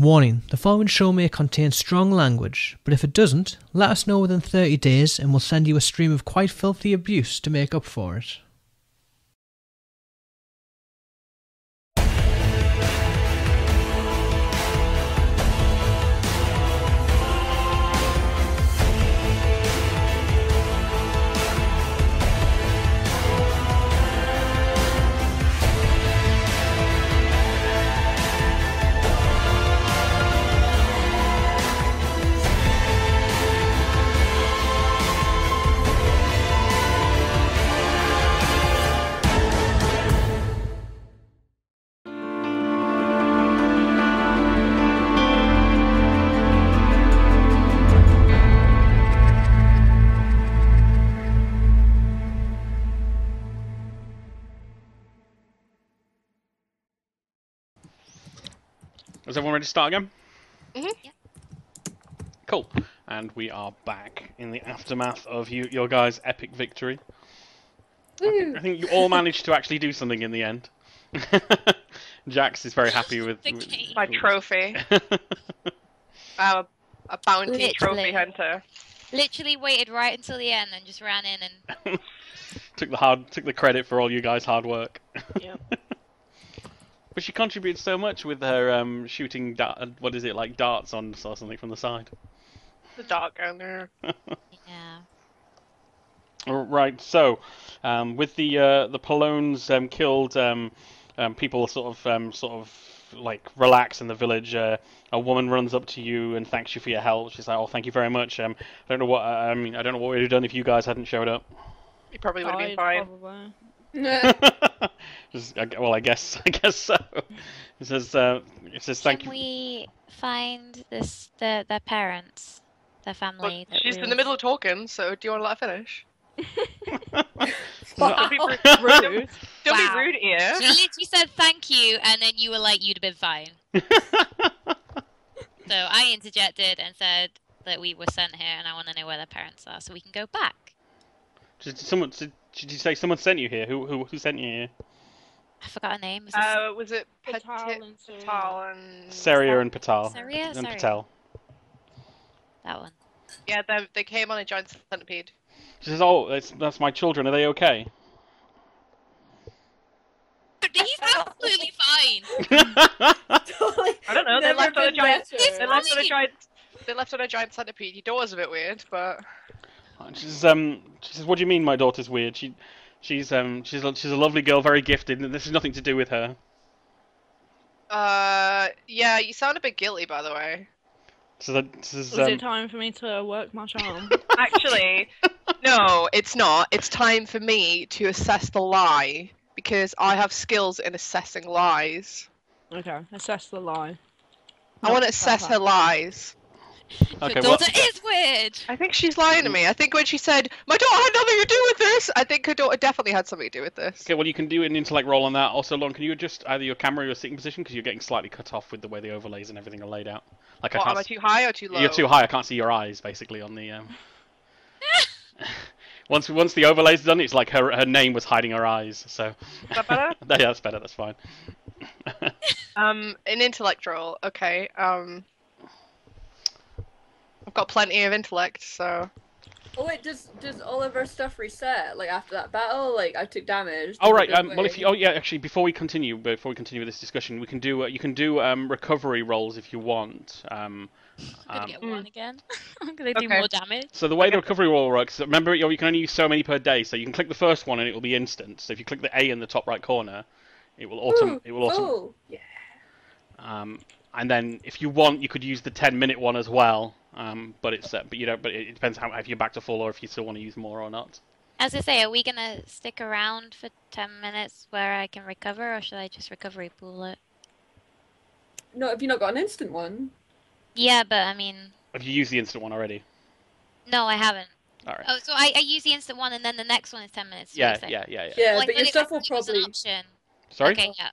Warning the following show may contain strong language, but if it doesn't, let us know within 30 days and we'll send you a stream of quite filthy abuse to make up for it. Is everyone ready to start again? Mhm. Yeah. Cool. And we are back in the aftermath of you, your guys' epic victory. I think, I think you all managed to actually do something in the end. Jax is very happy with. The with- My trophy. I'm a, a bounty Literally. trophy hunter. Literally waited right until the end and just ran in and took the hard, took the credit for all you guys' hard work. Yep. But she contributed so much with her um, shooting. Da- what is it like darts on or something from the side. The dark owner. yeah. Right. So, um, with the uh, the Polones um, killed, um, um, people sort of um, sort of like relax in the village. Uh, a woman runs up to you and thanks you for your help. She's like, "Oh, thank you very much." Um, I don't know what I mean. I don't know what we'd have done if you guys hadn't showed up. You probably would have been Died, fine. probably. Just, well, I guess I guess so. It says uh, it says thank Can you. we find this their their parents, their But family? that she's we in the middle of talking, so do you want to let her finish? Wow. Don't be rude. Rude. Don't Wow. be rude here. She literally said thank you, and then you were like, "You'd have been fine." So I interjected and said that we were sent here, and I want to know where their parents are, so we can go back. Did someone did, did you say someone sent you here? Who who who sent you here? I forgot her name. Was it Uh, was it Patal Patil and Saria. And Saria and Patal. Saria? And Saria. Patel. that one? Yeah, they, they came on a giant centipede. She says, "Oh, that's that's my children. Are they okay?" He's absolutely fine. I don't know. They Never left on a giant. better. They left on a giant. They left on a giant centipede. Your daughter's a bit weird, but She says, um, she says, "What do you mean my daughter's weird? She, she's um, she's a, she's a lovely girl, very gifted, and this has nothing to do with her." uh, yeah, you sound a bit guilty, by the way. She says, she says, Was um, it time for me to work my charm? Actually, no, it's not. It's time for me to assess the lie because I have skills in assessing lies. okay, assess the lie. I want to assess her lies. okay, Your well, daughter is weird. I think she's lying to me. I think when she said my daughter had nothing to do with this, I think her daughter definitely had something to do with this. okay, well, you can do an intellect roll on that. Also, Lon, can you adjust either your camera or your sitting position because you're getting slightly cut off with the way the overlays and everything are laid out. Like I What, can't. am I s- too high or too low? You're too high. I can't see your eyes, basically, on the. Um... once once the overlay's are done, it's like her her name was hiding her eyes. So. Is that better? yeah, that's better. That's fine. Um, an intellect roll. Okay. Um, I've got plenty of intellect, so Oh wait, does does all of our stuff reset like after that battle? Like I took damage. All does it right. Um, well, if you, oh yeah, actually, before we continue, before we continue with this discussion, we can do uh, you can do um, recovery rolls if you want. Um, I'm um, gonna get Mm. one again. I'm gonna do Okay. more damage. so the way the recovery roll works, remember you, you can only use so many per day, so you can click the first one and it will be instant. So if you click the A in the top right corner, it will autom- Ooh, it will autom- oh, yeah. um, and then if you want, you could use the 10 minute one as well. Um, but it's uh, but you know, but it, it depends how if you're back to full or if you still want to use more or not. As I say, are we gonna stick around for ten minutes where I can recover, or should I just recovery pool it? No, have you not got an instant one? Yeah, but I mean, Have you used the instant one already? no, I haven't. All right. Oh, so I, I use the instant one, and then the next one is ten minutes. yeah, yeah, yeah, yeah. Yeah, Well, but your stuff will thought it was an probably option. Sorry. Okay, yeah.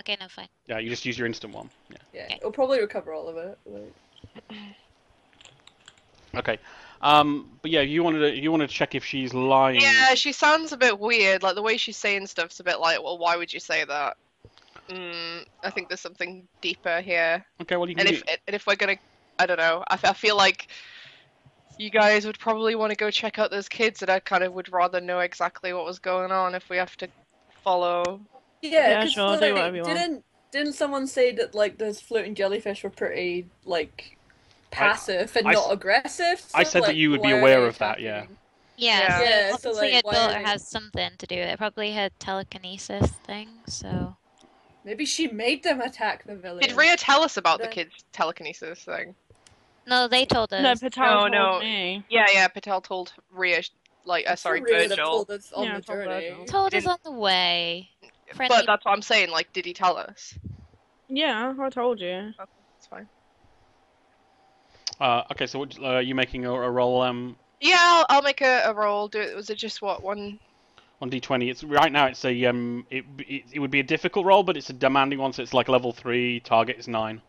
Okay, no, fine. Yeah, you just use your instant one. Yeah. yeah, Okay. it'll probably recover all of it. Like, Okay. Um, but yeah, you wanted to you wanted to check if she's lying. yeah, she sounds a bit weird. Like the way she's saying stuff's a bit like, well, why would you say that? Mm, I think there's something deeper here. Okay, well you can And do. if and if we're gonna, I don't know. I feel like you guys would probably want to go check out those kids, and I kind of would rather know exactly what was going on if we have to follow. Yeah, Yeah, 'cause, sure, do like, whatever you want. didn't didn't someone say that like those floating jellyfish were pretty like passive and I not s- aggressive? I so, said that you would be aware of that, yeah. attacking? Yeah, Yeah. so Yeah, so, like, her why daughter has something to do with it. Probably her telekinesis thing, so... Maybe she made them attack the village. Did Rhea tell us about the The- kids' telekinesis thing? No, they told us. No, Patel No, told no. me. Yeah, yeah. Patel told Rhea, like, uh, sorry, sure Rhea Virgil. told us on Yeah, the told journey. Virgil. told us didn't- on the way. Friendly But that's what I'm saying. Like, did he tell us? Yeah, I told you. It's fine. Uh, okay, so what, uh, are you making a, a roll um, Yeah, I'll, I'll make a, a roll. Do it. Was it just what one? on d20? It's right now. It's a um, it, it it would be a difficult roll, but it's a demanding one. So it's like level three. Target is nine.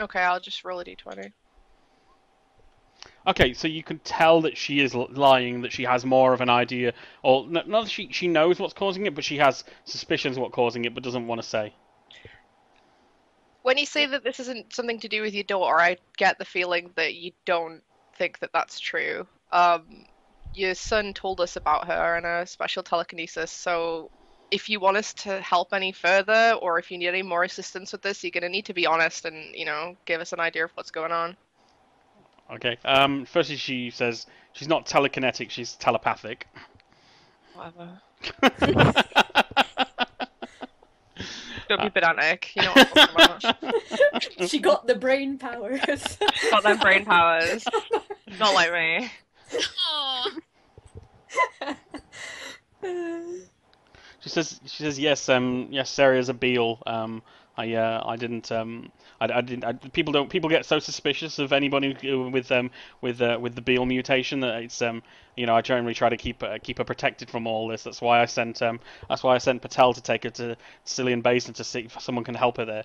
Okay, I'll just roll a d20. Okay, so you can tell that she is lying, that she has more of an idea, or not that she she knows what's causing it, but she has suspicions of what's causing it, but doesn't want to say. When you say that this isn't something to do with your daughter, I get the feeling that you don't think that that's true. Um, your son told us about her and her special telekinesis, so if you want us to help any further, or if you need any more assistance with this, you're gonna need to be honest and you know give us an idea of what's going on. Okay. Um. Firstly, she says she's not telekinetic; she's telepathic. Whatever. Don't be pedantic. You know what I'm talking about. she got the brain powers. Got them brain powers. Not like me. Aw. She says she says yes. Um. Yes, Sarah's a Beale. Um. I uh. I didn't. Um. I, I didn't. I, people don't. People get so suspicious of anybody with um with uh, with the Beale mutation that it's um. You know, I generally try to keep uh, keep her protected from all this. That's why I sent um. That's why I sent Patel to take her to Cillian Basin to see if someone can help her there.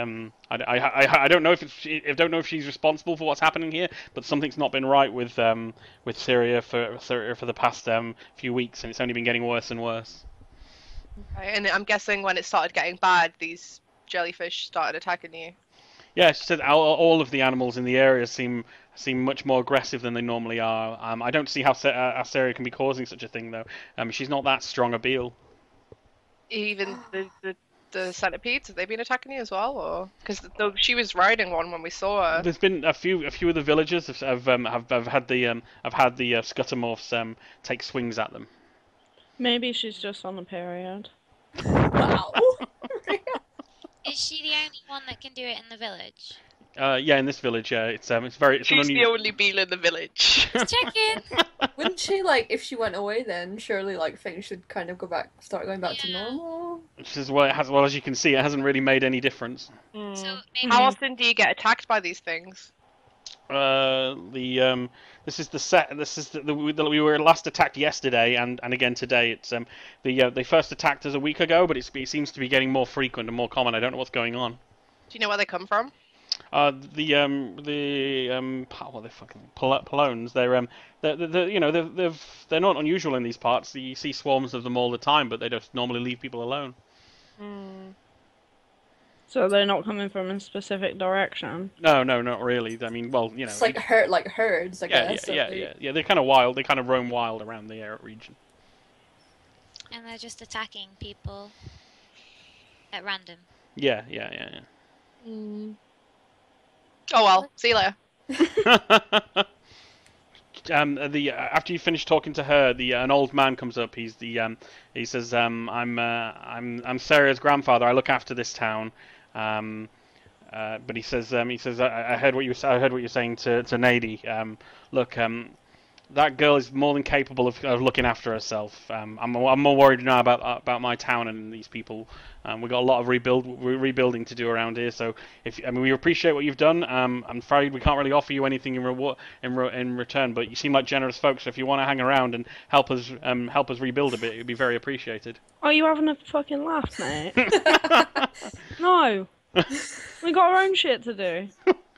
Um. I, I, I, I don't know if it's, I don't know if she's responsible for what's happening here, but something's not been right with um with Syria for Syria for the past um few weeks, and it's only been getting worse and worse. Right, and I'm guessing when it started getting bad, these jellyfish started attacking you. Yeah, she said all, all of the animals in the area seem seem much more aggressive than they normally are. Um, I don't see how Sa- uh, Asteria can be causing such a thing though. Um, she's not that strong a beal. Even the, the, the centipedes, have they been attacking you as well? or Because she was riding one when we saw her. There's been a few a few of the villagers have have um, have, have had the um, have had the uh, scutimorphs um, take swings at them. Maybe she's just on the period. wow. Is she the only one that can do it in the village? Uh, yeah, in this village, uh, it's um, it's very it's an She's the only beal in the village. Just checking. Wouldn't she like if she went away then surely like things should kind of go back start going back to normal? Which is well, it has, well as you can see, it hasn't really made any difference. Hmm. So maybe How often do you get attacked by these things? Uh, the um, this is the set. This is the, the, we- the we were last attacked yesterday, and, and again today. It's um the uh, they first attacked us a week ago, but it's, it seems to be getting more frequent and more common. I don't know what's going on. Do you know where they come from? Uh, the um the um what are they fucking Pol- Polones? They're um they're, they're, they're you know they're, they're they're not unusual in these parts. You see swarms of them all the time, but they just normally leave people alone. So they're not coming from a specific direction. No, no, not really. I mean, well, you know, It's like herd like herds, I yeah, yeah, guess. so yeah, they- yeah, yeah. They're kind of wild. They kind of roam wild around the area region. and they're just attacking people at random. Yeah, yeah, yeah, yeah. Oh well, see you later. um, the uh, after you finish talking to her, the uh, an old man comes up. He's the um, he says, um, "I'm uh, I'm I'm Sarah's grandfather. I look after this town." Um, uh, but he says um, he says I, I heard what you I heard what you're saying to to Nady. Um, look, um, that girl is more than capable of, of looking after herself. Um, I'm I'm more worried now about about my town and these people. Um, we've got a lot of rebuild re- rebuilding to do around here. So if I mean we appreciate what you've done. Um, I'm afraid we can't really offer you anything in reward in, re- in return. But you seem like generous folks. So if you want to hang around and help us um, help us rebuild a bit, it'd be very appreciated. Are you having a fucking laugh, mate? no. we got our own shit to do.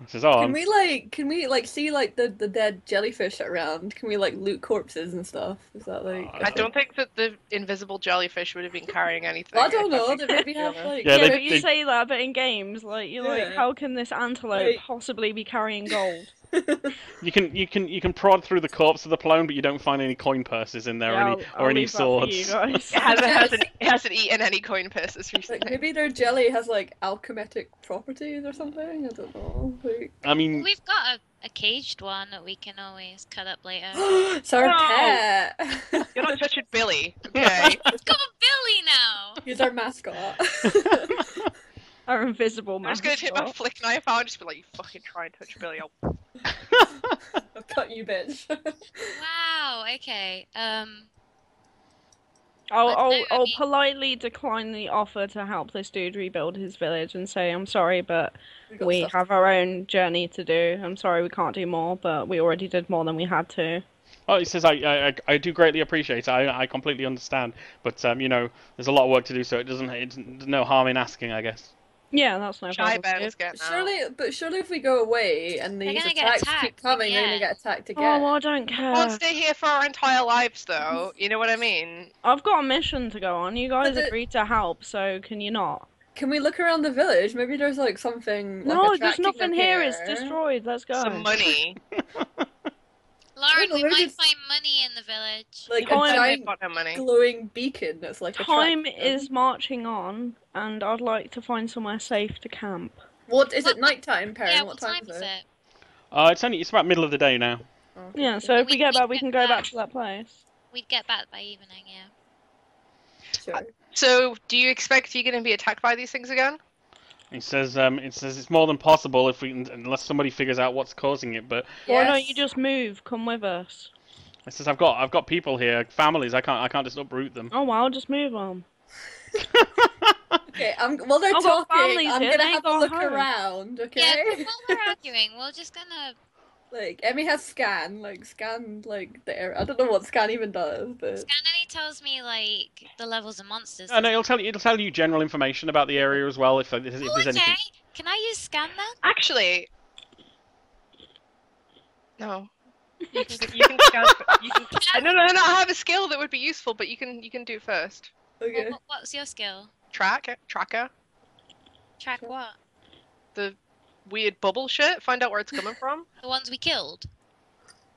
He says, "Oh, Can we like can we like see like the, the dead jellyfish around? Can we like loot corpses and stuff? Is that like Uh, I don't think that the invisible jellyfish would have been carrying anything. I don't know, they maybe have like Yeah, Yeah, they- but you they- say that, but in games, like you're like, how can this antelope Like- possibly be carrying gold? You can you can you can prod through the corpse of the plone, but you don't find any coin purses in there Yeah, or any I'll- or any leave that for you swords." It hasn't, hasn't, it hasn't eaten any coin purses like maybe their jelly has like alchemetic properties or something? I don't know. Like... I mean, We've got a, a caged one that we can always cut up later. it's our No. pet. You're not touching Billy, okay? It's got a Billy now. He's our mascot. Our invisible mascot. I'm just gonna take my flick knife out and just be like, you fucking try and touch Billy. I'll... I'll cut you, bitch. Wow. Okay. Um. I'll, I'll, no, I I'll mean- politely decline the offer to help this dude rebuild his village and say, I'm sorry, but got we stuff have our own journey to do. I'm sorry we can't do more, but we already did more than we had to. oh, he says, I, I I do greatly appreciate it. I I completely understand, but um, you know, there's a lot of work to do, so it doesn't it's, no harm in asking, I guess. Yeah, that's no Shy problem. Ben dude. is out. Surely, but surely if we go away and They're these gonna get attacks keep attacked coming, they're gonna get attacked oh, again. Oh, I don't care. We can't stay here for our entire lives, though. You know what I mean? I've got a mission to go on. You guys But the- agreed to help, so can you not? Can we look around the village? Maybe there's like something. Like, No, there's nothing them here. It's destroyed. Let's go. Some money. Lauren, we might find money in the village. Like Time- a I've giant got no money. glowing beacon that's like Time attracting is marching on, and I'd like to find somewhere safe to camp. What is it? What- Nighttime, Perrin. yeah. what What time, time is it? Uh, it's only it's about middle of the day now. Oh, Yeah, so if we We- get back, we can go back back. to that place. We'd get back by evening. Yeah. sure. So, do you expect you're going to be attacked by these things again? He says um, it says it's more than possible if we unless somebody figures out what's causing it, but Why don't you just move? Come with us. it says I've got I've got people here, families. I can't I can't just uproot them. Oh well, just move on. Okay, I'm, while they're I've talking, families I'm here, gonna they have a got look home. around, okay? Yeah. While we're arguing, we're just gonna. Like, Emmy has scan, like, scan, like, the area. I don't know what scan even does, but. Scanny tells me like the levels of monsters. And it'll tell you it'll tell you general information about the area as well if, if there's Oh, okay. anything. Can I use scan then? Actually, no. You can, you can scan. You can, I no, no, no. I have a skill that would be useful, but you can you can do first. Okay. What, what, what's your skill? Track tracker Track Sure. what? the weird bubble shit. Find out where it's coming from. The ones we killed.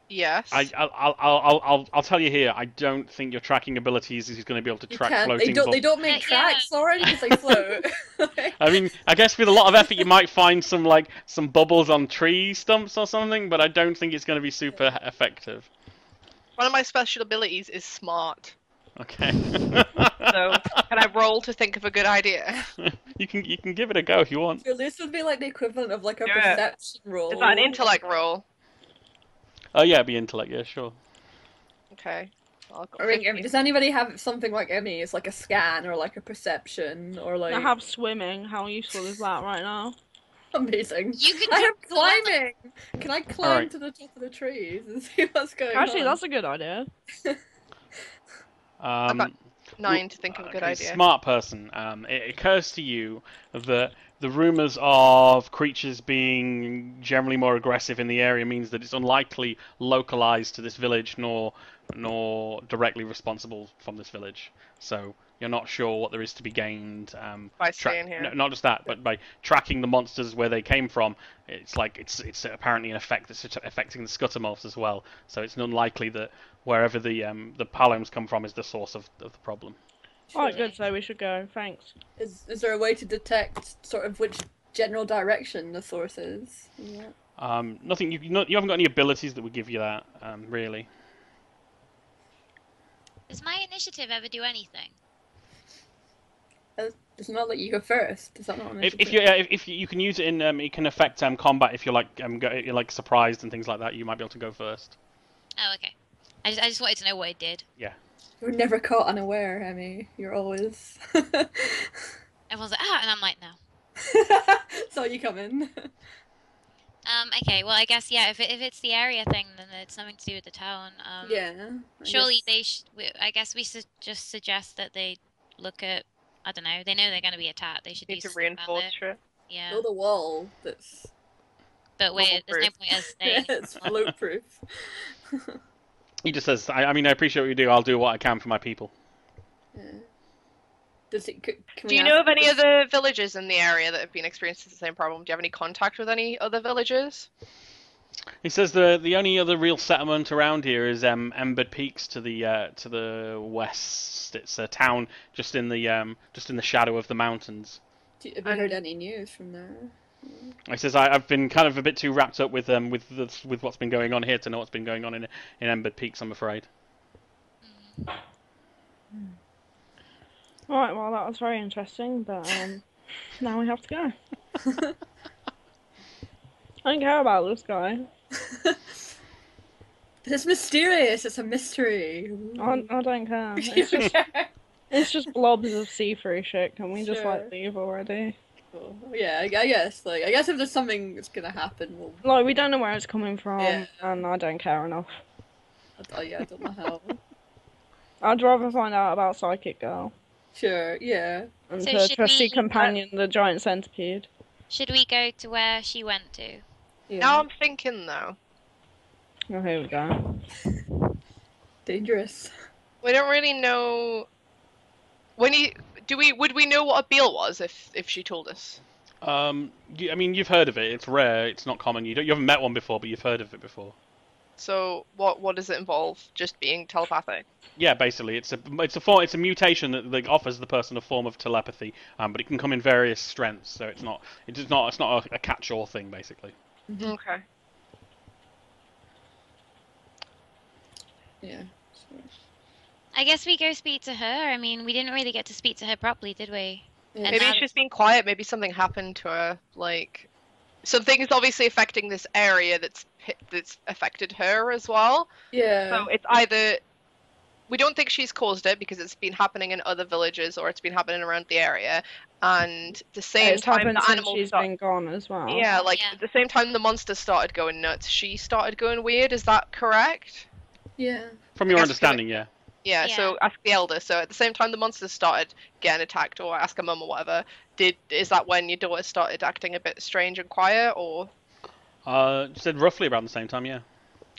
Yes. I, I'll, I'll, I'll, I'll, I'll tell you here. I don't think your tracking abilities is going to be able to You track can't. floating. They don't. bub- They don't make Yeah, yeah. tracks already because they float. I mean, I guess with a lot of effort, you might find some like some bubbles on tree stumps or something, but I don't think it's going to be super effective. One of my special abilities is smart. Okay. So can I roll to think of a good idea? you can you can give it a go if you want. so this would be like the equivalent of like a Yeah. perception roll. Is that an intellect roll? Oh yeah, it'd be intellect. Yeah, sure. Okay. I'll go I mean, 50. Emmy, does anybody have something like Emmy? It's like a scan or like a perception or like I have swimming. How useful is that right now? amazing. You can. I have climbing. Can I climb Alright. to the top of the trees and see what's going Actually, on? Actually, that's a good idea. Um, got nine to think of a good okay, idea. Smart person. Um, it occurs to you that the rumors of creatures being generally more aggressive in the area means that it's unlikely localized to this village, nor nor directly responsible from this village. So you're not sure what there is to be gained um, By staying here. no, not just that, but by tracking the monsters where they came from. It's like it's it's apparently an effect that's affecting the scutimorphs as well. So it's unlikely that wherever the um, the paloms come from is the source of, of the problem. Alright, good. So we should go. Thanks. Is is there a way to detect sort of which general direction the source is? Yeah. Um, nothing. You you not, you haven't got any abilities that would give you that. Um, really. Does my initiative ever do anything? Uh, It's not like you go first. Is that not If, if you uh, if, if you can use it in um, it can affect um, combat if you're like um, go, you're like surprised and things like that. You might be able to go first. Oh, okay. I just, I just wanted to know what it did. Yeah. You're never caught unaware, Emmy. You're always. Everyone's like, ah, and I'm like, no. Saw you coming. Um, okay, well, I guess, yeah, if, it, if it's the area thing, then it's something to do with the town. Um, yeah. I Surely guess- they sh- we- I guess we should just suggest that they look at, I don't know, they know they're going to be attacked. They should Need do to something about reinforce it. shit. Yeah. build a wall that's but wait, there's no point us staying. it's float proof. He just says, I, I mean, I appreciate what you do. I'll do what I can for my people. yeah. Does it, c- can Do you know of any this- other villages in the area that have been experiencing the same problem? Do you have any contact with any other villages? He says the the only other real settlement around here is um, Embered Peaks to the uh, to the west. It's a town just in the um, just in the shadow of the mountains. Do you, have you heard any news from there? He says I, I've been kind of a bit too wrapped up with um with the, with what's been going on here to know what's been going on in in Embered Peaks. I'm afraid. All right. well, that was very interesting, but um, now we have to go. I don't care about this guy. It's mysterious. It's a mystery. I, I don't care. It's just, it's just blobs of see-through shit. Can we just Sure. like leave already? Cool. Yeah, I, I guess. Like, I guess if there's something that's gonna happen, we'll. Like we don't know where it's coming from, Yeah. and I don't care enough. Oh yeah, I don't know how. I'd rather find out about Psychic Girl sure. Yeah. and So her trusty we- uh, companion, the giant centipede. Should we go to where she went to? Yeah. Now I'm thinking though, Oh, here we go. Dangerous. we don't really know. When you do we would we know what a beal was if if she told us? Um, you, I mean, you've heard of it. It's rare. It's not common. You don't, you haven't met one before, but you've heard of it before. So what what does it involve? Just being telepathic? Yeah, basically, it's a it's a form, it's a mutation that like, offers the person a form of telepathy, um, but it can come in various strengths. So it's not it's not it's not a, a catch-all thing, basically. Okay. Yeah. I guess we go speak to her. I mean, we didn't really get to speak to her properly, did we? Yeah. Maybe now- she's been quiet. Maybe something happened to her. Like something is obviously affecting this area that's that's affected her as well. Yeah. So it's either we don't think she's caused it because it's been happening in other villages or it's been happening around the area, and the same It's time the since animals she's start- been gone as well. yeah, like Yeah. at the same time the monsters started going nuts, she started going weird. Is that correct? yeah. From your understanding, yeah. Yeah, Yeah. so ask the elder. So at the same time the monsters started getting attacked, or ask a mum or whatever. Did is that when your daughter started acting a bit strange and quiet, or Uh, said roughly around the same time, yeah.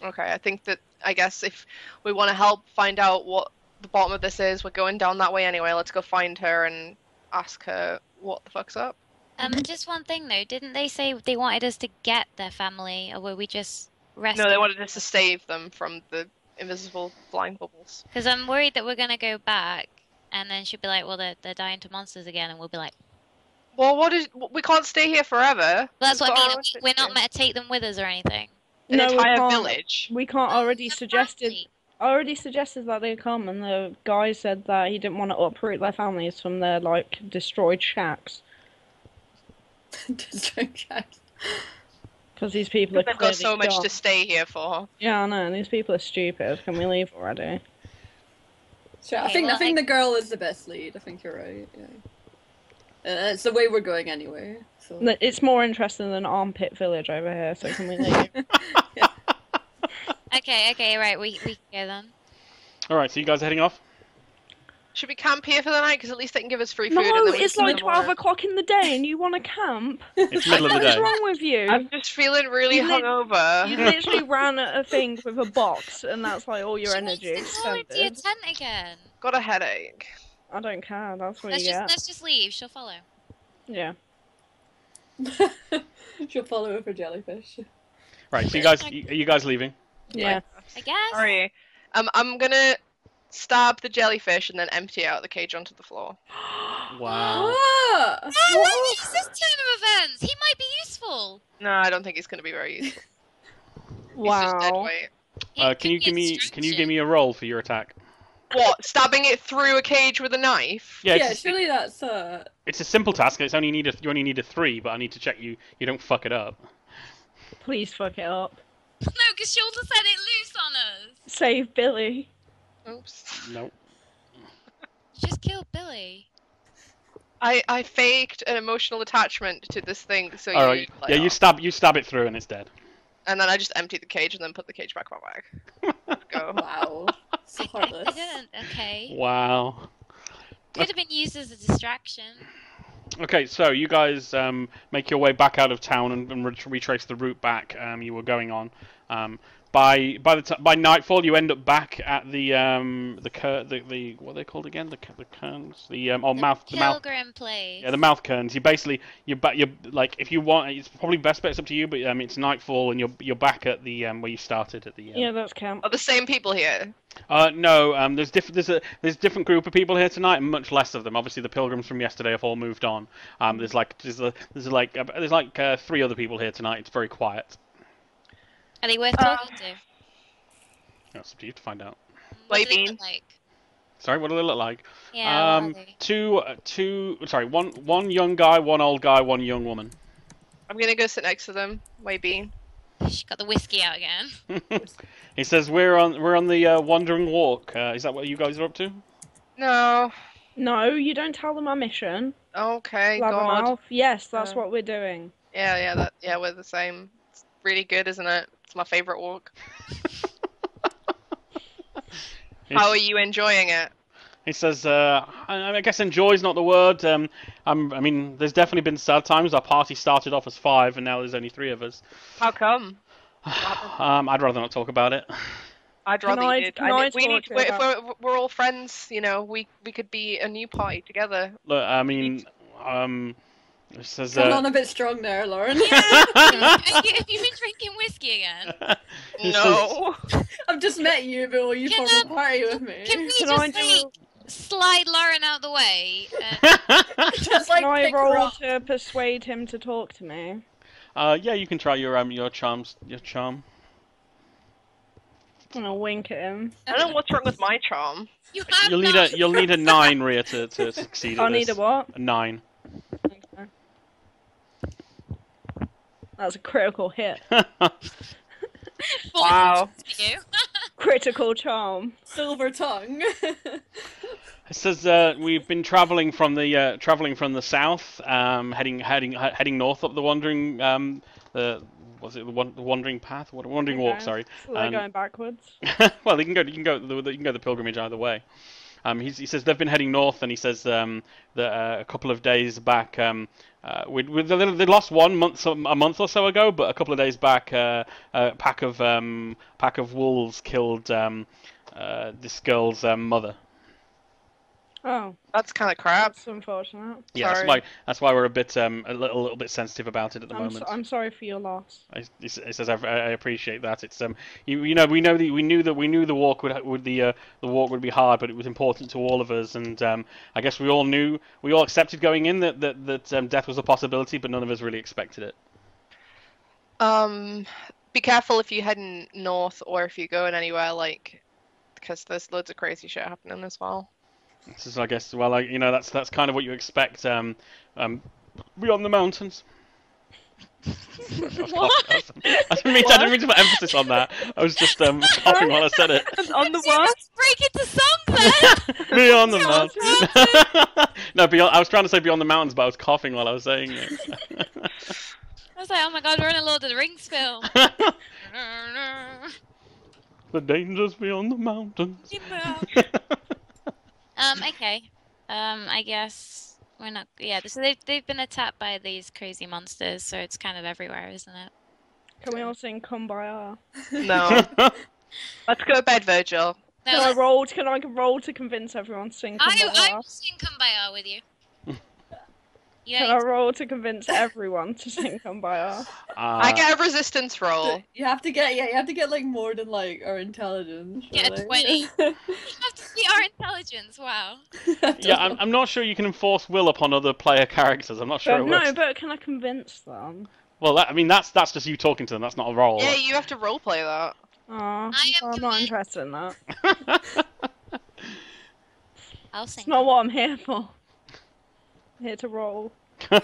okay? I think that I guess if we want to help find out what the bottom of this is, we're going down that way anyway. Let's go find her and ask her what the fuck's up. Um, just one thing though, didn't they say they wanted us to get their family, or were we just rescue? No, they wanted us to save them from the invisible flying bubbles. Because I'm worried that we're gonna go back, and then she'll be like, "Well, they're they're dying to monsters again," and we'll be like, Well, what is? We can't stay here forever. "Well, that's We've what I mean. We, we're to not do. meant to take them with us or anything." An No, we entire can't. village. We can't already They're suggested. family. I already suggested that they come, and the guy said that he didn't want to uproot their families from their like destroyed shacks District check. Because these people are They've got so much dumb. to stay here for. Yeah, I know. These people are stupid. Can we leave already? Sure. I Okay, think I think I- the girl is the best lead. I think you're right. Yeah. Uh, it's the way we're going anyway. So. It's more interesting than Armpit Village over here. So can we leave? Okay, okay, right. We we can go then. All right, so you guys are heading off. Should we camp here for the night? Because at least they can give us free food. no, and then it's like twelve on. o'clock in the day, and you want to camp. It's middle of the What is day. wrong with you? I'm just feeling really You lit- hungover. You literally ran at a thing with a box, and that's like all your she energy wants to go into your tent again. Got a headache. I don't care. That's what Let's you just get. let's just leave. She'll follow. Yeah. She'll follow over jellyfish. Right, so you guys, you, are you guys leaving? Yeah. I guess. Sorry. Um, I'm gonna stab the jellyfish and then empty out the cage onto the floor. Wow. Ah! Let's use this turn of events. He might be useful. No, I don't think he's gonna be very useful. He's just dead Wow. weight. Uh, can you give me can you give me a roll for your attack? What? Stabbing it through a cage with a knife? Yeah, Yeah, it's, surely that's uh. it's a simple task. It's only need a, you only need a three, but I need to check you you don't fuck it up. Please fuck it up. No, because she'll just set it loose on us. Save Billy. Oops. Nope. Just kill Billy. I I faked an emotional attachment to this thing, so All you right. play Yeah, you stab you stab it through and it's dead. and then I just empty the cage and then put the cage back in my bag. Go. Wow. So I heartless. didn't. Okay. Wow. Could have been used as a distraction. Okay, so you guys um, make your way back out of town and, and retrace the route back um, you were going on. Um, by by the t- by nightfall, you end up back at the um, the, cur- the the what are they called again? The the kerns, the um, oh mouth the mouth Pilgrim place. yeah the mouth kerns. You basically you back you like if you want it's probably best bet it's up to you, but um, it's nightfall and you're you're back at the um, where you started at the um, Yeah, that's camp. Are the same people here? uh, no, um, there's different. There's a there's different group of people here tonight, and much less of them. Obviously, the pilgrims from yesterday have all moved on. Um, there's like there's a, there's like uh, there's like uh, three other people here tonight. It's very quiet. Are they worth Uh, talking to? That's up to you to find out. What do Wait, they Bean. look like? Sorry, what do they look like? Yeah, um, what are they? two uh, two. Sorry, one one young guy, one old guy, one young woman. I'm gonna go sit next to them. Maybe. She got the whiskey out again. he says we're on we're on the uh, wandering walk. Uh, is that what you guys are up to? No. No, you don't tell them our mission. Okay. God. Yes, that's Uh. what we're doing. Yeah, yeah, that. Yeah, we're the same. It's really good, isn't it? It's my favorite walk. How are you enjoying it? He says, uh, I, I guess enjoy is not the word. Um, I'm, I mean, there's definitely been sad times. Our party started off as five, and now there's only three of us. How come? um, I'd rather not talk about it. I'd Can rather I- you did. can I I we need. talk We're, if we're, we're all friends, you know. We we could be a new party together. Look, I mean, um, it says, Coming uh, on a bit strong there, Lauren. Have you have you been drinking whiskey again? He No. I've just met you, but you Can, form um, a party with me? Can we Can just I like slide Lauren out of the way? Uh, just like Can I pick her roll up. to persuade him to talk to me? uh, yeah, you can try your um your charms your charm. I'm gonna wink at him. I don't know what's wrong with my charm. you have You'll need a you'll need a nine, Rhea, to, to succeed at I need a what? A nine. Okay. That's a critical hit. Wow. Critical charm. Silver tongue. It says uh, we've been traveling from the uh, traveling from the south, um, heading heading heading north up the wandering um, the was it the, wandering path? What wandering walk? Sorry. So they're Um, going backwards. well, you can go you can go the, the- you can go the pilgrimage either way. Um, he says they've been heading north, and he says um, that uh, a couple of days back, um, uh, we, we, they lost one month a month or so ago, but a couple of days back, uh, a pack of um, pack of wolves killed um, uh, this girl's um, mother. Oh, That's kind of crap. that's unfortunate. Yeah, that's Sorry. why that's why we're a bit um a little, little bit sensitive about it at the I'm, moment. so, I'm sorry for your loss. I, he s- he says I, I appreciate that. It's um you, you know we know the, we knew that we knew the walk would would the uh, the walk would be hard, but it was important to all of us, and um I guess we all knew we all accepted going in that that that um, death was a possibility, but none of us really expected it. Um, be careful if you're heading north or if you're going anywhere like, because there's loads of crazy shit happening as well. This is I guess well I, you know that's that's kind of what you expect um um beyond the mountains. I was coughing. I didn't mean to, I didn't mean to put emphasis on that. I was just um coughing while I said it. On the Did you just break into song then? Beyond the mountains. no, beyond. I was trying to say beyond the mountains, but I was coughing while I was saying it. I was like, oh my god, we're in a Lord of the Rings film. the dangers beyond the mountains. Um, okay. Um, I guess we're not. Yeah, so they've they've been attacked by these crazy monsters, so it's kind of everywhere, isn't it? Can we all sing Kumbaya? No. Let's go to bed, Virgil. No, Can I let's- roll? Can I roll to convince everyone to sing I Kumbaya? I will sing Kumbaya with you. You Can know, I roll to convince everyone to sing Kumbaya? I Uh, get a resistance roll. You have to get yeah, you have to get like more than like our intelligence. Get a 20. you have to see our intelligence. Wow. yeah, I'm, I'm not sure you can enforce will upon other player characters. I'm not sure But it no, but can I convince them? Well, that, I mean that's that's just you talking to them. That's not a role. Yeah, you have to roleplay that. Aw, I am I'm not interested in that. I'll sing. It's not what I'm here for. I'm here to roll.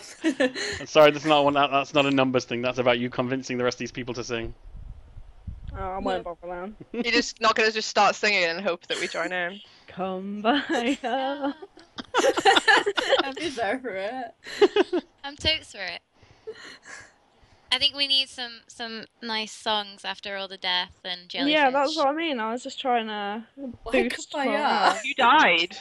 Sorry, that's not one. That, that's not a numbers thing. That's about you convincing the rest of these people to sing. Oh, I won't bother then. You're just not gonna just start singing and hope that we join in. Kumbaya. I'd be there for it. I'm totes for it. I think we need some some nice songs after all the death and jellyfish. Yeah, that's what I mean. I was just trying to Why boost Kumbaya? morale. You died.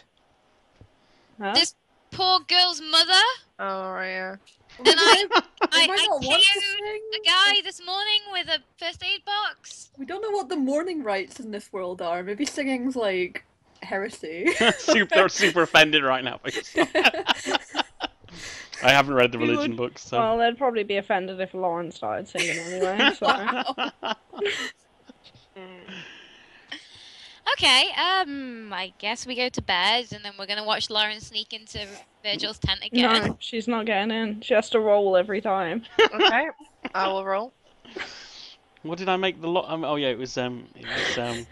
Huh? This- poor girl's mother, Oh yeah. and I, oh I, They I not KO'd a guy this morning with a first aid box. We don't know what the mourning rites in this world are. Maybe singing's like heresy. super, they're super offended right now. I haven't read the religion would- books, so. Well, they'd probably be offended if Lauren started singing anyway. So. Okay, um, I guess we go to bed, and then we're gonna watch Lauren sneak into Virgil's tent again. No, she's not getting in. She has to roll every time. Okay, I will roll. What did I make the lot? Um, oh yeah, it was um, it was um,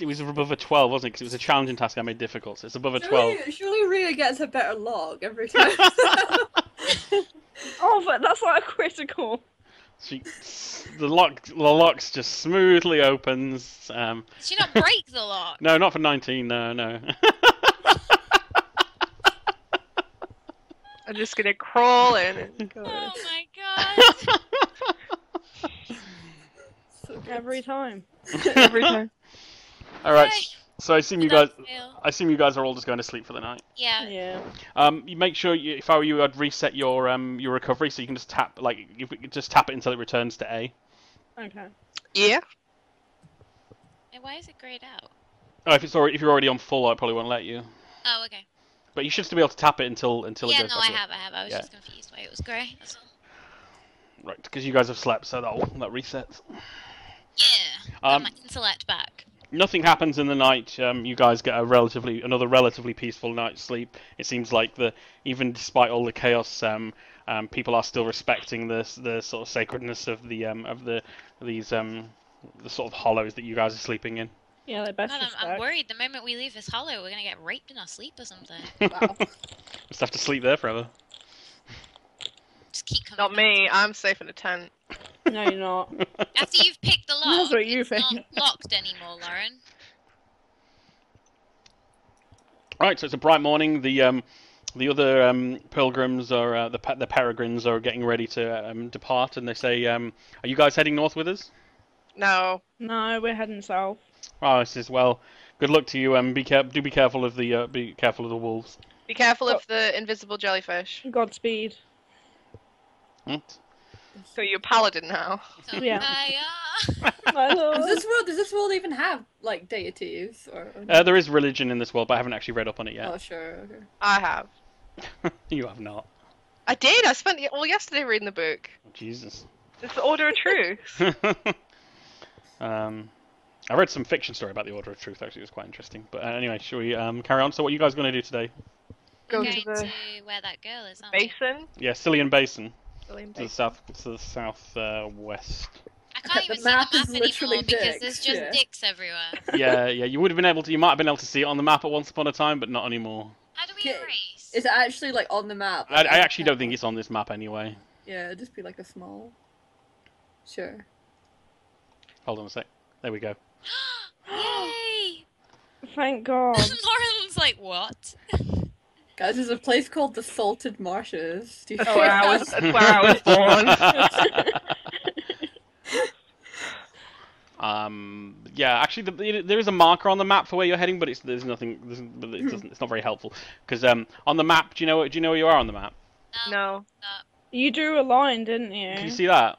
it was, above a twelve, wasn't it? Because it was a challenging task I made difficult. So it's above a twelve. Surely, surely Rhea gets a better log every time. Oh, but that's not a critical. She, the lock, the locks just smoothly opens. Um, Did she not break the lock? no, not for nineteen. No, no. I'm just gonna crawl in and go. Oh my god. So. Every time. Every time. All right. Hey, So I assume you guys, without fail. I assume you guys are all just going to sleep for the night. Yeah. Yeah. Um, you make sure you, if I were you, I'd reset your um your recovery so you can just tap like you could just tap it until it returns to A. Okay. Yeah. Hey, why is it grayed out? Oh, if it's already if you're already on full, I probably won't let you. Oh, okay. But you should still be able to tap it until until yeah, it goes Yeah, no, I to- have, I have. I was Yeah. just confused why it was grey. That's all. Right, because you guys have slept, so that that resets. Yeah. Um, Got my intellect back. Nothing happens in the night. Um, you guys get a relatively another relatively peaceful night's sleep. It seems like the even despite all the chaos, um, um, people are still respecting the the sort of sacredness of the um, of the these um, the sort of hollows that you guys are sleeping in. Yeah, they're best God, I'm. I'm worried the moment we leave this hollow, we're gonna get raped in our sleep or something. Wow. Just have to sleep there forever. Just keep coming. Not me. I'm safe in a tent. No, you're not. After you've picked the lock, That's what you it's think. not locked anymore, Lauren. Right, so it's a bright morning. The um, the other um, pilgrims or uh, the the peregrines are getting ready to um, depart, and they say, um, "Are you guys heading north with us?" No. No, we're heading south. Oh, I says, "Well, good luck to you. Um, be care- do be careful of the uh, be careful of the wolves." Be careful Oh. of the invisible jellyfish. Godspeed. Hmm? So you're a paladin now. So Yeah. I, uh, Does this world does this world even have like deities or? Uh, there is religion in this world, but I haven't actually read up on it yet. Oh sure. Okay. I have. you have not. I did. I spent the- all yesterday reading the book. Jesus. It's the Order of Truth. um, I read some fiction story about the Order of Truth. Actually, it was quite interesting. But uh, anyway, shall we um, carry on? So, what are you guys going to do today? Go we're to the to where that girl is, aren't we? basin. Yeah, Cillian Basin William to the Basin. south to the south uh, west. I can't The even see map the map literally anymore because dicks, there's just yeah. dicks everywhere. yeah, yeah. You would have been able to. You might have been able to see it on the map at once upon a time, but not anymore. How do we Okay, erase? Is it actually like on the map? I, I actually don't think it's on this map anyway. Yeah, it'd just be like a small. Sure. Hold on a sec. There we go. Yay! Thank God. Lauren's like, what? Guys, there's a place called the Salted Marshes. Do you That's see where I was. That's where I was born. um, yeah, actually, the, there is a marker on the map for where you're heading, but it's there's nothing. There's, it doesn't, it's not very helpful because um, on the map, do you know? Do you know where you are on the map? No. No. You drew a line, didn't you? Can you see that?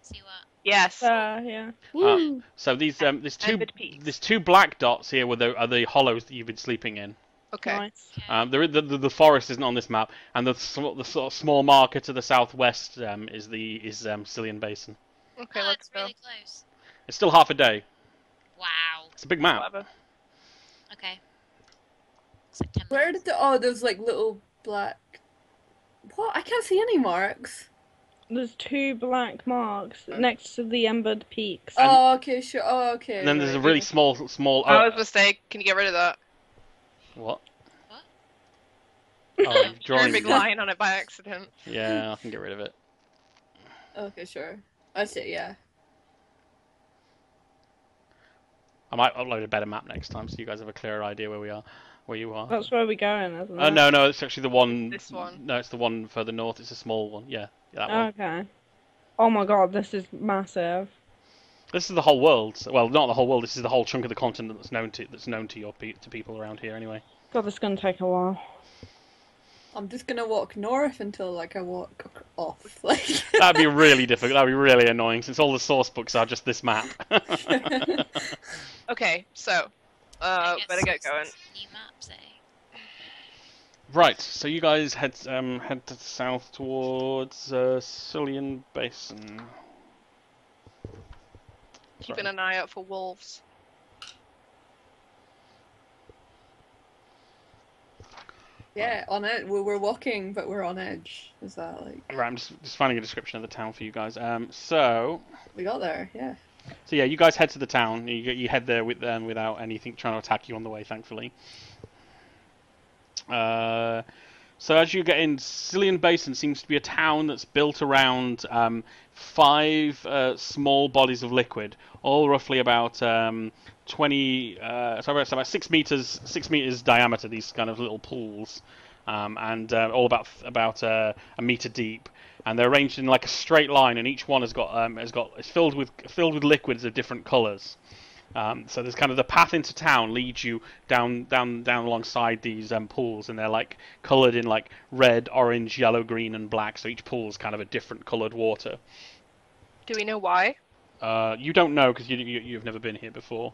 See what? Yes. Uh, yeah. Uh, so these um, there's two Ended there's two black dots here where the are the hollows that you've been sleeping in. Okay. Nice. Um, the, the the forest isn't on this map, and the the sort of small marker to the southwest um, is the is um, Cillian Basin. Okay. oh, let's it's go. really close. It's still half a day. Wow. It's a big map. Whatever. Okay. Looks like Where did the oh there's like little black what? I can't see any marks. There's two black marks next to the embered peaks. And- oh okay, sure. Oh okay. And then there's a really okay. small small. I Uh, was mistake. Can you get rid of that? What? What? Oh, Drew a drawing. big line on it by accident. Yeah, I can get rid of it. Okay, sure. I see. Yeah. I might upload a better map next time so you guys have a clearer idea where we are, where you are. That's where we're going, isn't it? Uh, no, no, it's actually the one. This one. No, it's the one further north. It's a small one. Yeah, yeah that one. Okay. Oh my god, this is massive. This is the whole world. Well, not the whole world. This is the whole chunk of the continent that's known to that's known to your pe- to people around here anyway. God, this is gonna take a while. I'm just gonna walk north until like I walk off. Like That'd be really difficult. That'd be really annoying since all the source books are just this map. Okay, so uh, I better get going. Maps, eh? right. So you guys head um head to the south towards uh, Cillian Basin. Keeping Sorry. an eye out for wolves. yeah, on it. We're, we're walking, but we're on edge. Is that like Right. I'm just just finding a description of the town for you guys. Um. So we got there? Yeah. So yeah, you guys head to the town. You you head there with um, without anything trying to attack you on the way, thankfully. Uh, so as you get in, Cillian Basin seems to be a town that's built around um, five uh, small bodies of liquid, all roughly about um, 20, uh, sorry, about, six meters, six meters diameter. These kind of little pools, um, and uh, all about about uh, a meter deep and they're arranged in like a straight line, and each one has got um, has got it's filled with filled with liquids of different colours. Um, so there's kind of the path into town leads you down down down alongside these um, pools, and they're like coloured in like red, orange, yellow, green, and black. So each pool is kind of a different coloured water. Do we know why? Uh, you don't know because you, you you've never been here before.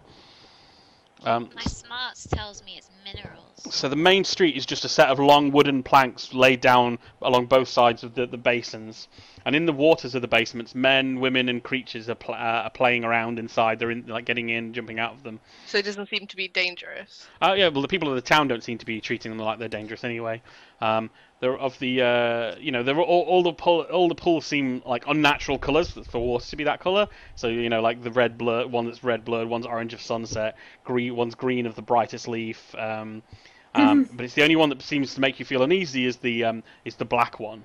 Um, My smarts tells me it's minerals. So the main street is just a set of long wooden planks laid down along both sides of the, the basins, and in the waters of the basements, men, women, and creatures are, pl- uh, are playing around inside. They're in, like getting in, jumping out of them. So it doesn't seem to be dangerous. Uh, yeah, well, the people of the town don't seem to be treating them like they're dangerous anyway. Um, they're of the, uh, you know, they're all, all the pool, all the pools seem like unnatural colours for water to be that colour. So you know, like the red blur, one that's red blurred, one's orange of sunset, green, one's green of the brightest leaf. Um, um, but it's the only one that seems to make you feel uneasy is the um, is the black one,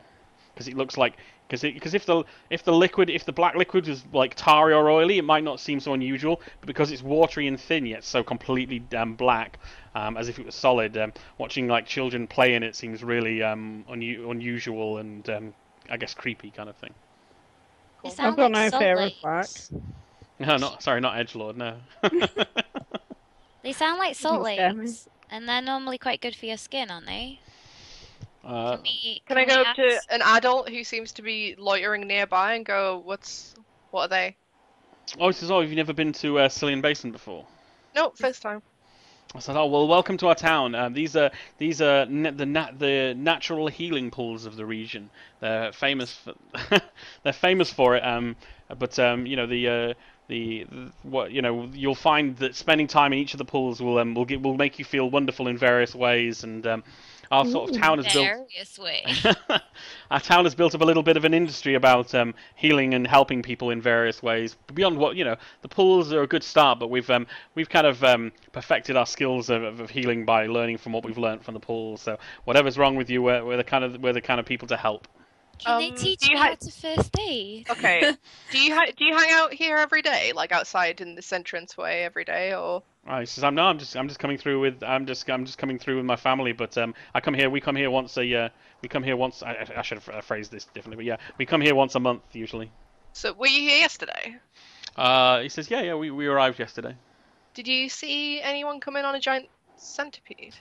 because it looks like because because if the if the liquid if the black liquid was like tarry or oily, it might not seem so unusual. But because it's watery and thin, yet so completely um, black, um, as if it was solid. Um, watching like children play in it seems really um, unu- unusual and um, I guess creepy kind of thing. Cool. I've got like no salt fear of lakes. No, not sorry, not edge lord. No. They sound like salt Doesn't scare me. lakes, and they're normally quite good for your skin, aren't they? Uh, Can we, Can I go up to an adult who seems to be loitering nearby and go, "What's what are they?" oh, he says, oh, have you never been to uh, Cillian Basin before? Nope, first time. I said, "Oh well, welcome to our town. Um, these are these are na- the nat- the natural healing pools of the region. They're famous for they're famous for it. Um, but um, you know the uh, the, the what you know you'll find that spending time in each of the pools will um will get, will make you feel wonderful in various ways. And um, our sort of town is built. Way. Our town has built up a little bit of an industry about um, healing and helping people in various ways. Beyond what you know, the pools are a good start, but we've um, we've kind of um, perfected our skills of, of healing by learning from what we've learned from the pools. So whatever's wrong with you, we're, we're the kind of we're the kind of people to help. Can Um, they teach do you ha- how to first aid? Okay. do you ha- do you hang out here every day, like outside in this entranceway every day, or? Right, he says, "I'm no, I'm just I'm just coming through with I'm just I'm just coming through with my family, but um, I come here. We come here once a uh, we come here once. I, I should have phrased this differently, but yeah, we come here once a month usually." So were you here yesterday? Uh, he says, "Yeah, yeah, we, we arrived yesterday." Did you see anyone come in on a giant centipede?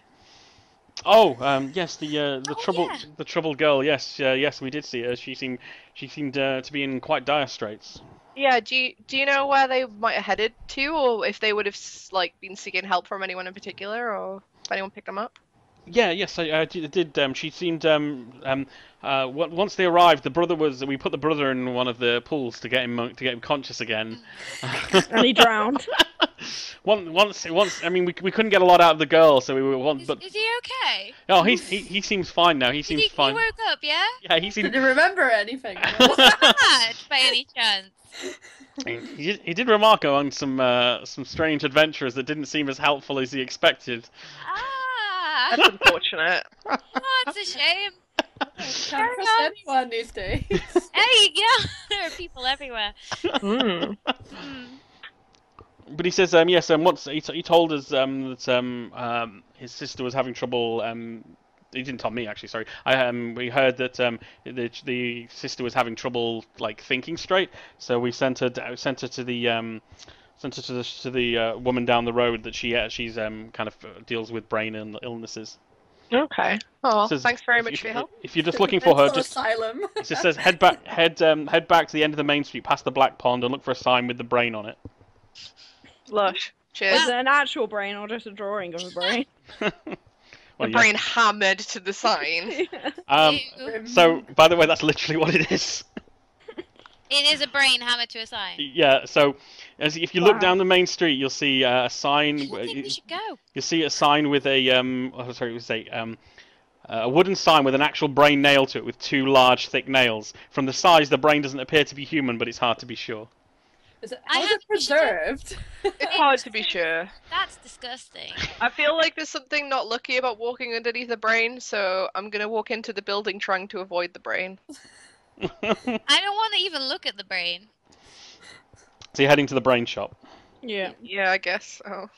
Oh, um, yes, the uh, the Oh, troubled yeah. the troubled girl. Yes, uh, yes, we did see her. She seemed she seemed uh, to be in quite dire straits. Yeah. Do you do you know where they might have headed to, or if they would have like been seeking help from anyone in particular, or if anyone picked them up? Yeah, yes, I, I did. did, Um, she seemed um, um, uh, w- once they arrived, the brother was. We put the brother in one of the pools to get him to get him conscious again. And he drowned. One, once, once. I mean, we, we couldn't get a lot out of the girl, so we were one. Is, But is he okay? oh, he's, he he seems fine now. He seems he, fine. he woke up, yeah? Yeah, he seemed. Did seemed. you remember anything? Mad, by any chance? He did, he did remark on some uh, some strange adventures that didn't seem as helpful as he expected. Ah, That's unfortunate. oh, it's a shame. Can't trust anyone these days. Hey, yeah, there are people everywhere. Mm. Hmm. But he says, um, yes, um, once he, t- he told us um, that um, um, his sister was having trouble. Um, he didn't tell me actually. Sorry, I um, we heard that um, the the sister was having trouble like thinking straight. So we sent her d- sent her to the um, Sent her to the to the uh, woman down the road that she uh, she's um kind of uh, deals with brain and illnesses. Okay. Oh, Says- thanks very much if, for your help. If you're just looking for her, Mental just asylum. it just says head back head um head back to the end of the main street, past the black pond, and look for a sign with the brain on it. Lush. Is it an actual brain or just a drawing of a brain? Well, the yeah. brain hammered to the sign. Um, so by the way, that's literally what it is. It is a brain hammered to a sign. Yeah. So, as if you look down the main street, you'll see uh, a sign. I uh, think you- we should go. You'll see a sign with a um. Oh, sorry, we say um. Uh, a wooden sign with an actual brain nailed to it with two large thick nails. From the size, the brain doesn't appear to be human, but it's hard to be sure. Is it, I how is have- it preserved? It's hard to be sure. That's disgusting. I feel like there's something not lucky about walking underneath a brain, so I'm gonna walk into the building trying to avoid the brain. I don't want to even look at the brain. So you're heading to the brain shop. yeah. Yeah, I guess. Oh.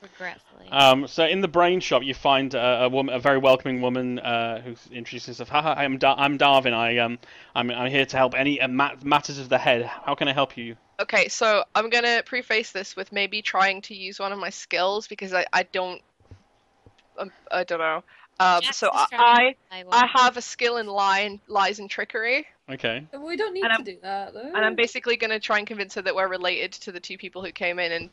Regretfully. Um, so in the brain shop, you find a, a woman, a very welcoming woman, uh, who introduces herself. Hi, hi, I'm Dar- I'm Darwin. I um, I'm I'm here to help any uh, mat- matters of the head. How can I help you? Okay, so I'm gonna preface this with maybe trying to use one of my skills because I, I don't um, I don't know. Um, Jax so I, I I I have a skill in lie and lies and trickery, Okay. we don't need And to I'm- do that though. and I'm basically gonna try and convince her that we're related to the two people who came in and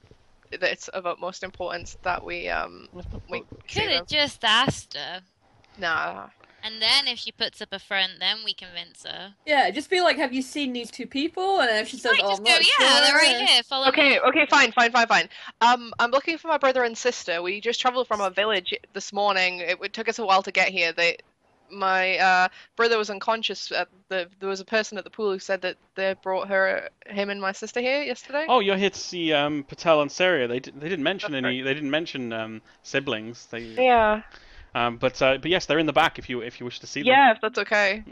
that it's of utmost importance that we um we Could have just asked her. Nah. And then if she puts up a front, then we convince her. Yeah, just be like, have you seen these two people? And if she says, oh, just I'm go, yeah, sure. they're right here. Follow Okay, me. okay, fine, fine, fine, fine. Um, I'm looking for my brother and sister. We just traveled from a village this morning. It, it took us a while to get here. They, my uh, brother was unconscious. At the there was a person at the pool who said that they brought her, him, and my sister here yesterday. Oh, you're here to see um, Patel and Saria. They they didn't mention That's any. They didn't mention um, siblings. They Yeah, um, but uh, but yes, they're in the back if you if you wish to see them. yeah, if that's okay.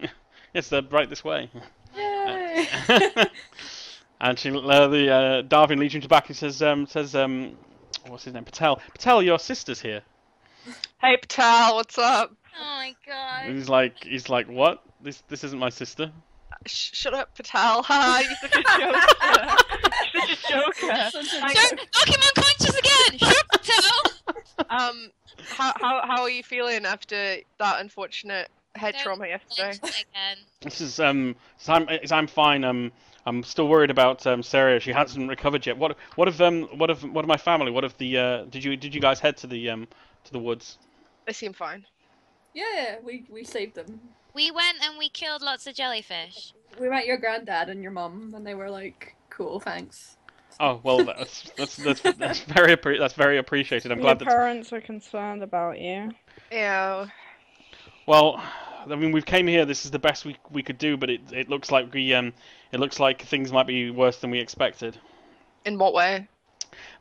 Yes, they're right this way. Yay. and she uh, the uh, Darwin leads you into back. He says um says um what's his name Patel Patel your sister's here. Hey, Patel, what's up? Oh my god. And he's like he's like what this this isn't my sister. Sh- shut up, Patel. Ha, you're such a joker. Such a joker. Such a Thank knock him unconscious again! Shut up, Tell! Um, how how how are you feeling after that unfortunate head Don't trauma yesterday? again. This is um so I'm so I'm fine. Um I'm still worried about um Saria. She hasn't recovered yet. What what of um what of what of my family? What of the uh did you did you guys head to the um to the woods? They seem fine. Yeah, we, we saved them. We went and we killed lots of jellyfish. We met your granddad and your mum, and they were like, cool, thanks. Oh well, that's that's that's, that's very appre- that's very appreciated. I'm Your glad that parents are concerned about you. Yeah. Well, I mean, we've came here. This is the best we we could do, but it it looks like we um it looks like things might be worse than we expected. In what way?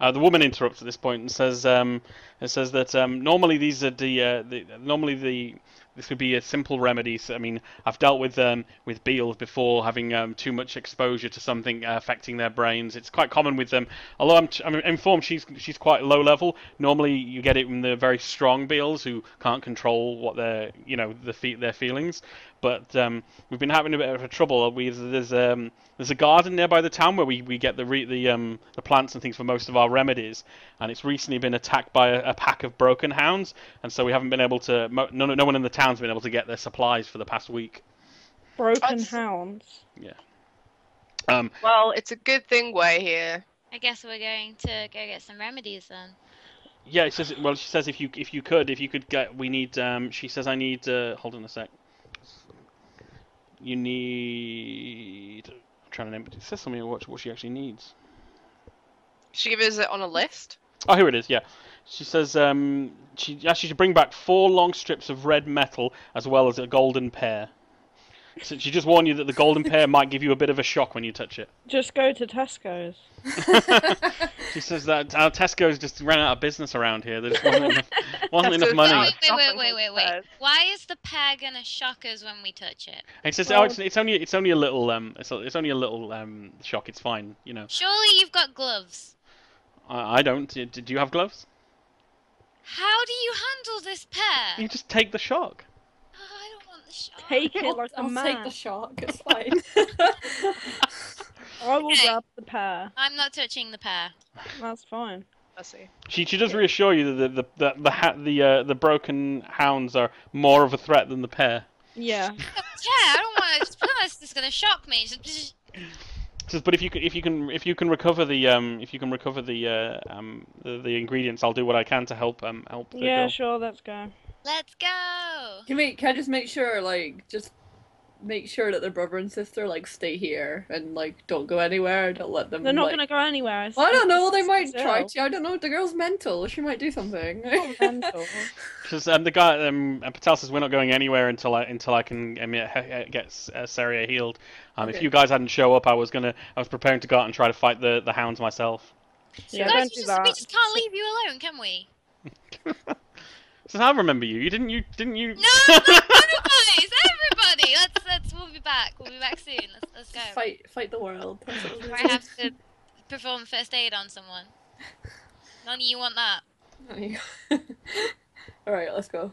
Uh, the woman interrupts at this point and says um it says that um normally these are the uh the normally the this would be a simple remedy. So, I mean, I've dealt with um with beetles before having um too much exposure to something uh, affecting their brains. It's quite common with them. Although I'm, I'm informed she's she's quite low level. Normally you get it from the very strong beetles who can't control what their you know the their feelings. But um, we've been having a bit of a trouble. We, there's um, there's a garden nearby the town where we, we get the re- the um, the plants and things for most of our remedies, and it's recently been attacked by a, a pack of broken hounds, and so we haven't been able to. mo- No, no one in the town's been able to get their supplies for the past week. Broken That's- hounds. Um, Well, it's a good thing we're here. I guess we're going to go get some remedies then. yeah, it says. Well, she says if you if you could if you could get we need. Um, she says I need. Uh, hold on a sec. You need. I'm trying to name it. It says something what what she actually needs. She gives it on a list. Oh, here it is. Yeah, she says um, she actually should bring back four long strips of red metal as well as a golden pear. So she just warned you that the golden pear might give you a bit of a shock when you touch it. Just go to Tesco's. She says that our Tesco's just ran out of business around here. There just wasn't enough, wasn't enough money. Wait, wait, wait, wait, wait, wait. Why is the pear gonna shock us when we touch it? And it says, oh, it's, it's only it's only a little um it's, a, it's only a little um shock. It's fine, you know. Surely you've got gloves. I, I don't. Do, do you have gloves? How do you handle this pear? You just take the shock. Oh, I don't want the shock. Take it I'll, like a I'll man. take the shock, it's fine. I will Okay. grab the pear. I'm not touching the pear. That's fine. I see. She she does reassure you that the the the the, ha- the, uh, the broken hounds are more of a threat than the pear. Yeah. Yeah, I don't want to. Plus, this is gonna shock me. Just- Says, but if you can if you can if you can recover the um if you can recover the uh, um the, the ingredients, I'll do what I can to help um help the Yeah, girl. sure, let's go. Let's go. Can we? Can I just make sure, like, just make sure that their brother and sister like stay here and like don't go anywhere. Don't let them. They're not like... gonna go anywhere. it's I don't know. They might it's try to. I don't know. The girl's mental. She might do something. Not mental. Because um, the guy um Patel says we're not going anywhere until I until I can um, yeah, he- he- get uh, Saria healed. Um, if you guys hadn't show up, I was gonna I was preparing to go out and try to fight the the hounds myself. Yeah, Guys, don't we do just, that. we just can't leave you alone, can we? Says I remember you. You didn't you didn't you? No, no, everybody, everybody. Let's let's. We'll be back. We'll be back soon. Let's let's go. fight, fight the world. That's I have to perform first aid on someone. None of you want that. All right, let's go.